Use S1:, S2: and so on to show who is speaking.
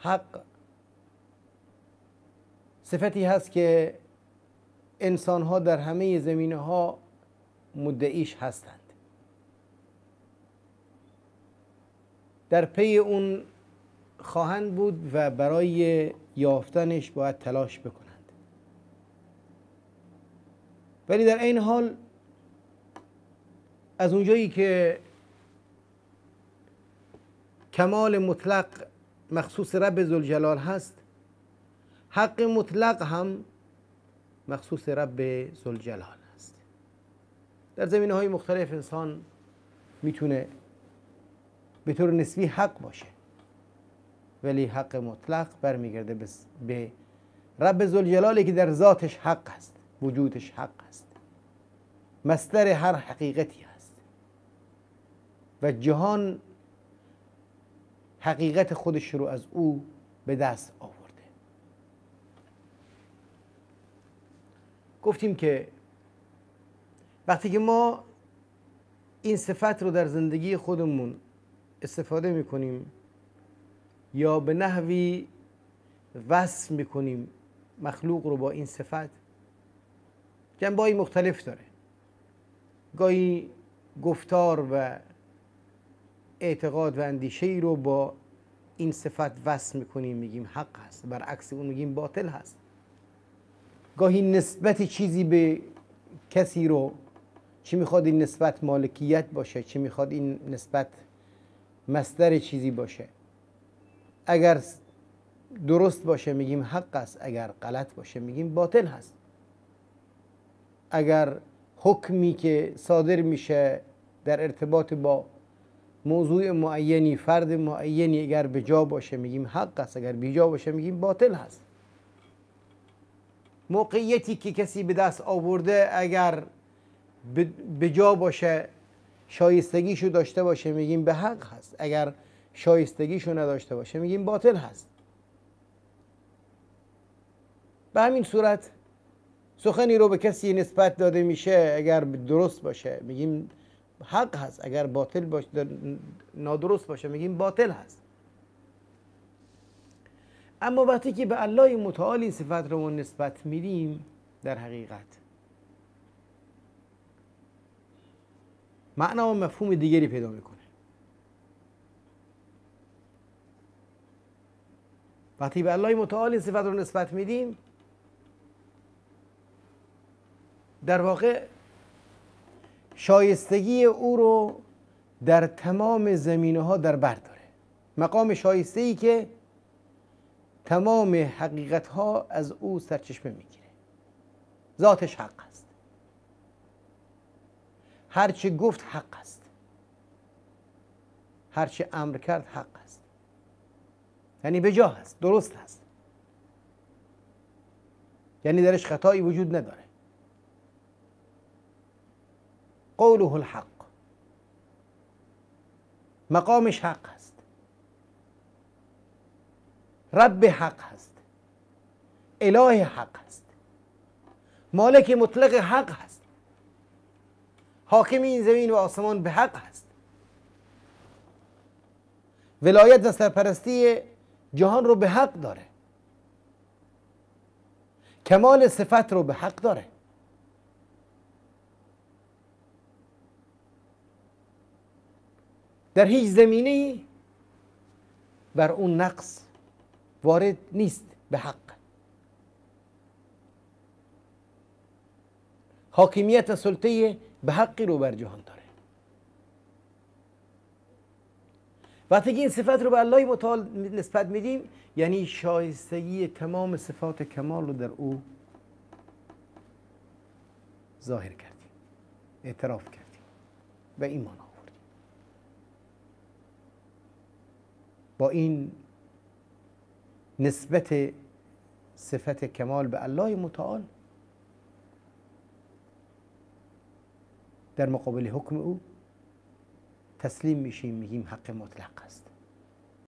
S1: حق. صفتی هست که انسان ها در همه زمینه ها مدعیش هستند. در پی اون خواهند بود و برای یافتنش باید تلاش بکنند. ولی در این حال از اونجایی که کمال مطلق مخصوص رب زلجلال هست. حق مطلق هم مخصوص رب زلجلال است در زمینه های مختلف انسان می‌تونه به طور نسبی حق باشه. ولی حق مطلق برمیگرده به رب زلجلالی که در ذاتش حق است وجودش حق است. مصدر هر حقیقتی است و جهان حقیقت خودش رو از او به دست آورده. گفتیم که وقتی که ما این صفت رو در زندگی خودمون استفاده می‌کنیم یا به نحوی وصل می‌کنیم مخلوق رو با این صفت جنبه مختلف داره. گاهی گفتار و اعتقاد و اندیشه ای رو با این صفت وصل می‌کنیم میگیم حق هست. برعکس اون میگیم باطل هست. گاهی نسبت چیزی به کسی رو چی می‌خواد این نسبت مالکیت باشه چی می‌خواد این نسبت مصدر چیزی باشه. اگر درست باشه میگیم حق است اگر غلط باشه میگیم باطل هست. اگر حکمی که صادر میشه در ارتباط با موضوع معینی فرد معینی اگر به جا باشه میگیم حق است اگر بی جا باشه میگیم باطل هست. موقعیتی که کسی به دست آورده اگر به جا باشه شایستگیشو داشته باشه میگیم به حق هست. اگر شایستگیشو نداشته باشه میگیم باطل هست. به همین صورت سخنی رو به کسی نسبت داده میشه اگر درست باشه میگیم حق هست. اگر باطل باشه نادرست باشه. میگیم باطل هست. اما وقتی که به الله متعال این صفت رو نسبت میدیم در حقیقت معنا و مفهوم دیگری پیدا می‌کنه. وقتی به الله متعال این صفت رو نسبت میدیم در واقع شایستگی او رو در تمام زمینه ها در بر داره. مقام شایسته ای که تمام حقیقت ها از او سرچشمه می‌گیره. ذاتش حق است. هرچه گفت حق است. هرچه امر کرد حق است. یعنی به جا هست درست هست یعنی درش خطایی وجود نداره. قوله الحق. مقامش حق است. رب حق هست اله حق هست مالک مطلق حق هست حاکم این زمین و آسمان به حق هست ولایت و سرپرستی جهان رو به حق داره. کمال صفت رو به حق داره. در هیچ زمینه بر اون نقص وارد نیست به حق. حاکمیت و سلطه به حقی رو بر جهان داره. وقتی این صفت رو به الله متعال نسبت میدیم یعنی شایستگی تمام صفات کمال رو در او ظاهر کردیم اعتراف کردیم و ایمان با این نسبت صفت کمال به الله متعال در مقابل حکم او تسلیم میشیم میگیم حق مطلق است.